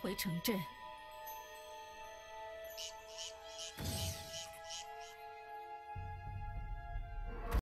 回城镇。